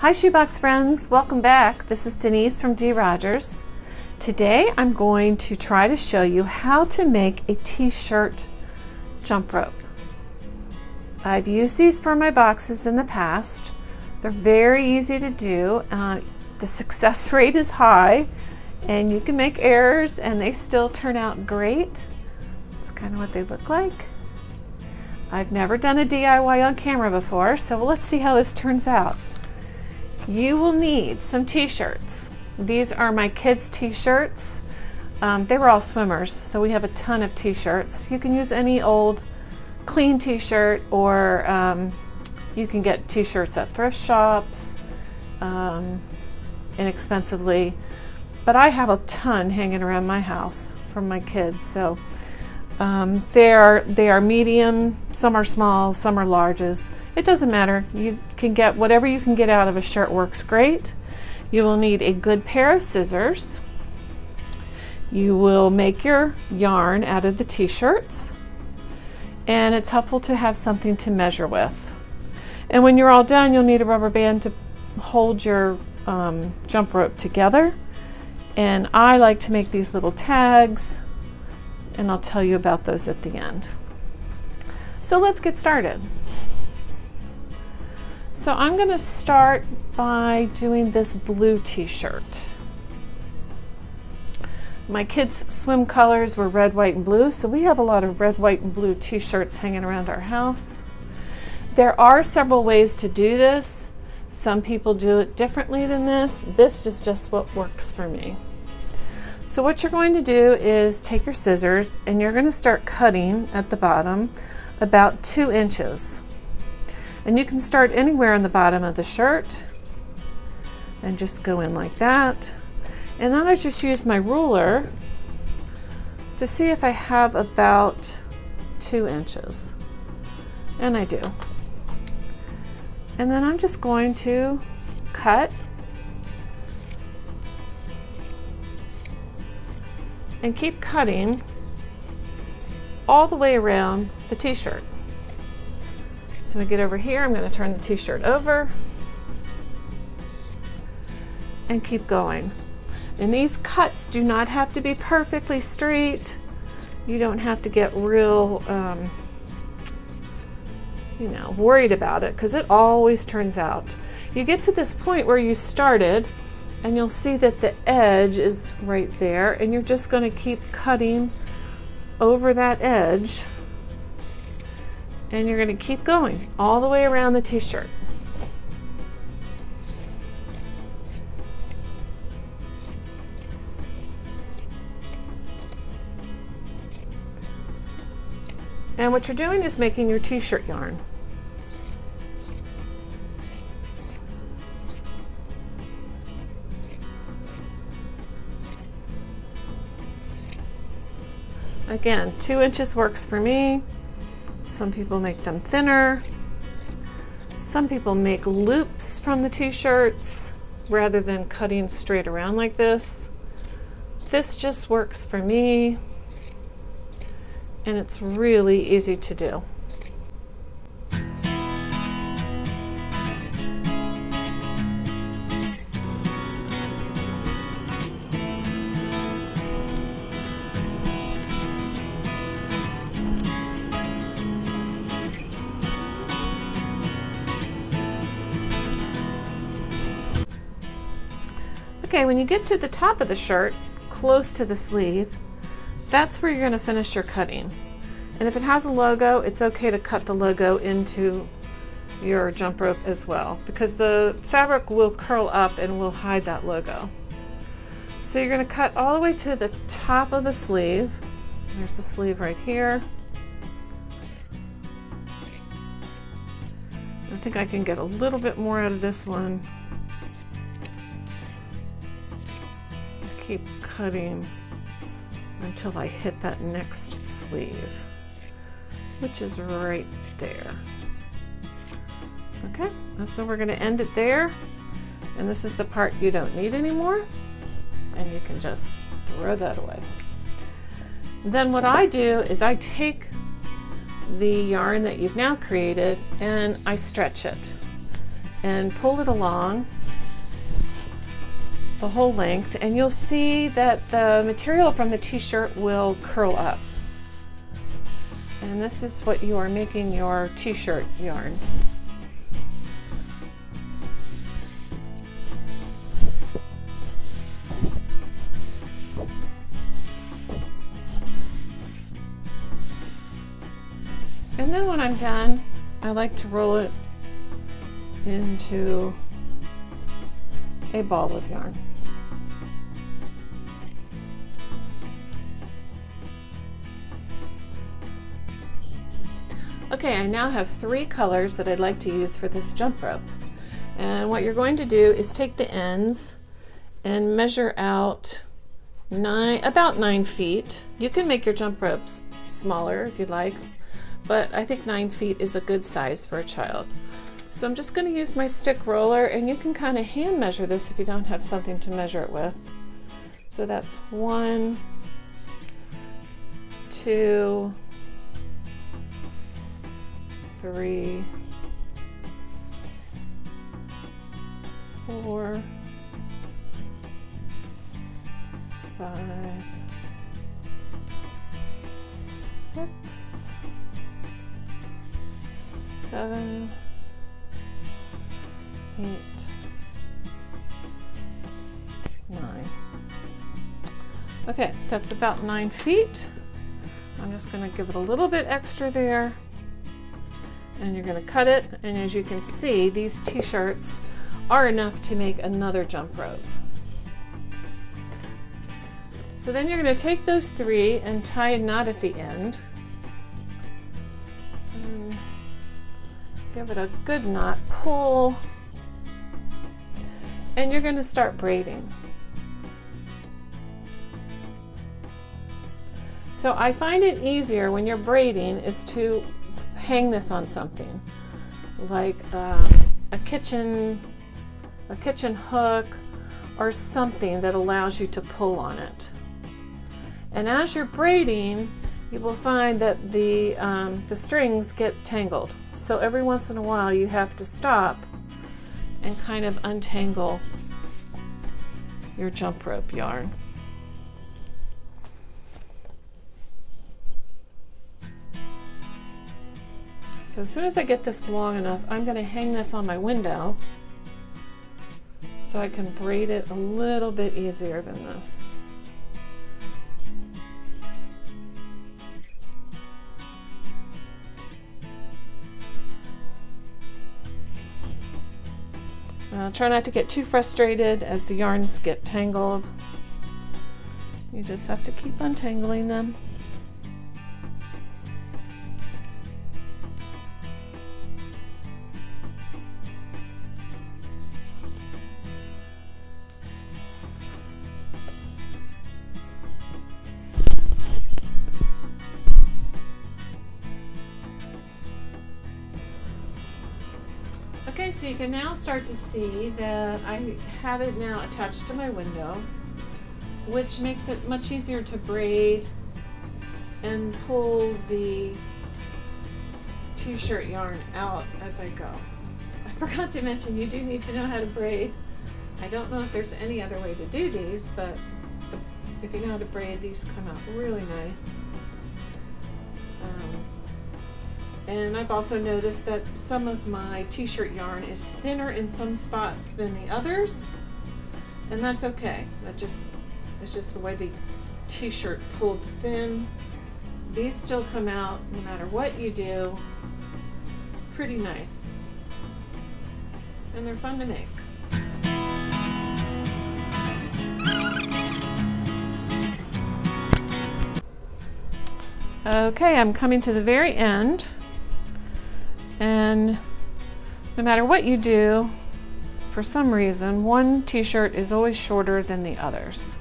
Hi Shoebox friends, welcome back. This is Denise from D. Rogers. Today I'm going to try to show you how to make a t-shirt jump rope. I've used these for my boxes in the past. They're very easy to do. Uh, the success rate is high and you can make errors and they still turn out great. It's kind of what they look like. I've never done a DIY on camera before, so let's see how this turns out. You will need some t-shirts. These are my kids' t-shirts. Um, they were all swimmers, so we have a ton of t-shirts. You can use any old clean t-shirt or um, you can get t-shirts at thrift shops um, inexpensively. But I have a ton hanging around my house from my kids. So um, they, are, they are medium, some are small, some are larges. It doesn't matter. You can get whatever you can get out of a shirt works great. You will need a good pair of scissors. You will make your yarn out of the t-shirts and it's helpful to have something to measure with. And when you're all done, you'll need a rubber band to hold your um, jump rope together. And I like to make these little tags and I'll tell you about those at the end. So let's get started. So I'm going to start by doing this blue t-shirt. My kids' swim colors were red, white, and blue, so we have a lot of red, white, and blue t-shirts hanging around our house. There are several ways to do this. Some people do it differently than this. This is just what works for me. So what you're going to do is take your scissors and you're going to start cutting at the bottom about two inches. And you can start anywhere on the bottom of the shirt and just go in like that. And then I just use my ruler to see if I have about two inches. And I do. And then I'm just going to cut and keep cutting all the way around the t-shirt. So I get over here, I'm going to turn the t-shirt over and keep going. And these cuts do not have to be perfectly straight. You don't have to get real, um, you know, worried about it because it always turns out. You get to this point where you started and you'll see that the edge is right there and you're just going to keep cutting over that edge and you're going to keep going all the way around the t-shirt. And what you're doing is making your t-shirt yarn. Again, two inches works for me. Some people make them thinner. Some people make loops from the t-shirts rather than cutting straight around like this. This just works for me and it's really easy to do. Okay, when you get to the top of the shirt, close to the sleeve, that's where you're going to finish your cutting. And if it has a logo, it's okay to cut the logo into your jump rope as well because the fabric will curl up and will hide that logo. So you're going to cut all the way to the top of the sleeve. There's the sleeve right here. I think I can get a little bit more out of this one cutting until I hit that next sleeve, which is right there. Okay, so we're going to end it there. And this is the part you don't need anymore. And you can just throw that away. Then what I do is I take the yarn that you've now created and I stretch it. and pull it along the whole length and you'll see that the material from the t-shirt will curl up. And this is what you are making your t-shirt yarn. And then when I'm done, I like to roll it into a ball of yarn. Okay, I now have three colors that I'd like to use for this jump rope. And what you're going to do is take the ends and measure out nine, about nine feet. You can make your jump ropes smaller if you'd like, but I think nine feet is a good size for a child. So I'm just going to use my stick roller and you can kind of hand measure this if you don't have something to measure it with. So that's one, two, three, four, five, six, seven, eight, nine. Okay, that's about nine feet. I'm just gonna give it a little bit extra there and you're gonna cut it. And as you can see, these t-shirts are enough to make another jump rope. So then you're gonna take those three and tie a knot at the end. Give it a good knot, pull, and you're going to start braiding. So I find it easier when you're braiding is to hang this on something like um, a kitchen a kitchen hook or something that allows you to pull on it. And as you're braiding, you will find that the, um, the strings get tangled. So every once in a while you have to stop and kind of untangle your jump rope yarn. So as soon as I get this long enough, I'm going to hang this on my window so I can braid it a little bit easier than this. Uh, try not to get too frustrated as the yarns get tangled. You just have to keep untangling them. So you can now start to see that I have it now attached to my window, which makes it much easier to braid and pull the t-shirt yarn out as I go. I forgot to mention you do need to know how to braid. I don't know if there's any other way to do these, but if you know how to braid, these come out really nice. And I've also noticed that some of my t-shirt yarn is thinner in some spots than the others. And that's okay. That just it's just the way the t-shirt pulled thin. These still come out no matter what you do. Pretty nice. And they're fun to make. Okay, I'm coming to the very end. And no matter what you do, for some reason, one t-shirt is always shorter than the others.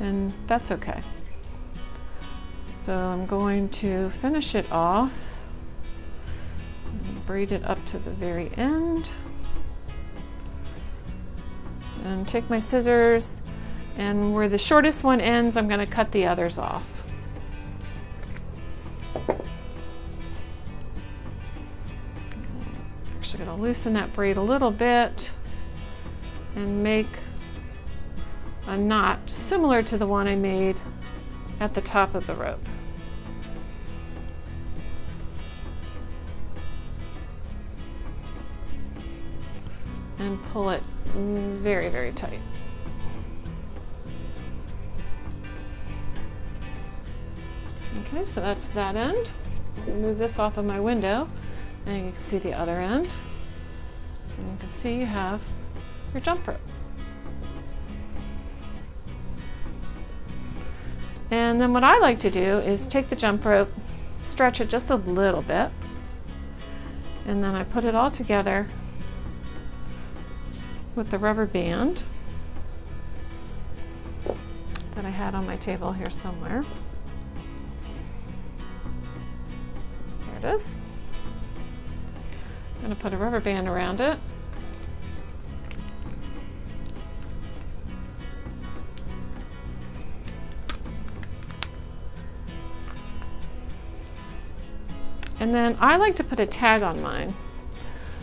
And that's okay. So I'm going to finish it off. Braid it up to the very end. And take my scissors and where the shortest one ends, I'm going to cut the others off. Loosen that braid a little bit and make a knot similar to the one I made at the top of the rope. And pull it very, very tight. Okay, so that's that end. Move this off of my window and you can see the other end. And you can see you have your jump rope. And then what I like to do is take the jump rope, stretch it just a little bit, and then I put it all together with the rubber band that I had on my table here somewhere. There it is. I'm to put a rubber band around it. And then I like to put a tag on mine.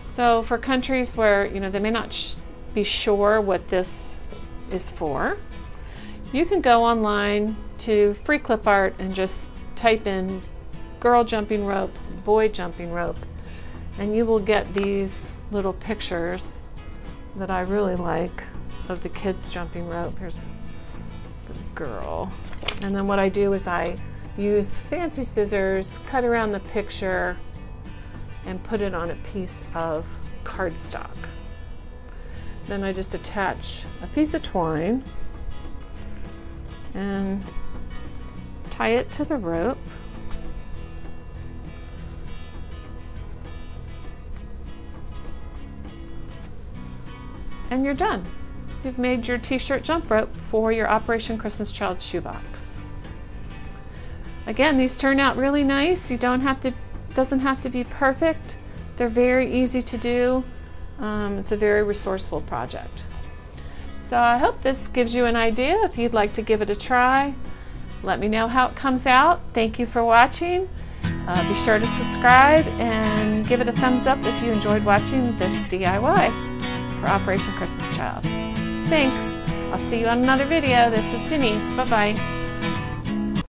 So for countries where, you know, they may not be sure what this is for, you can go online to free clip art and just type in girl jumping rope, boy jumping rope, and you will get these little pictures that I really like of the kids jumping rope. Here's the girl. And then what I do is I use fancy scissors, cut around the picture, and put it on a piece of cardstock. Then I just attach a piece of twine and tie it to the rope. And you're done. You've made your t-shirt jump rope for your Operation Christmas Child shoebox. Again, these turn out really nice. You don't have to, doesn't have to be perfect. They're very easy to do. Um, it's a very resourceful project. So I hope this gives you an idea if you'd like to give it a try. Let me know how it comes out. Thank you for watching. Uh, be sure to subscribe and give it a thumbs up if you enjoyed watching this DIY for Operation Christmas Child. Thanks. I'll see you on another video. This is Denise. Bye-bye.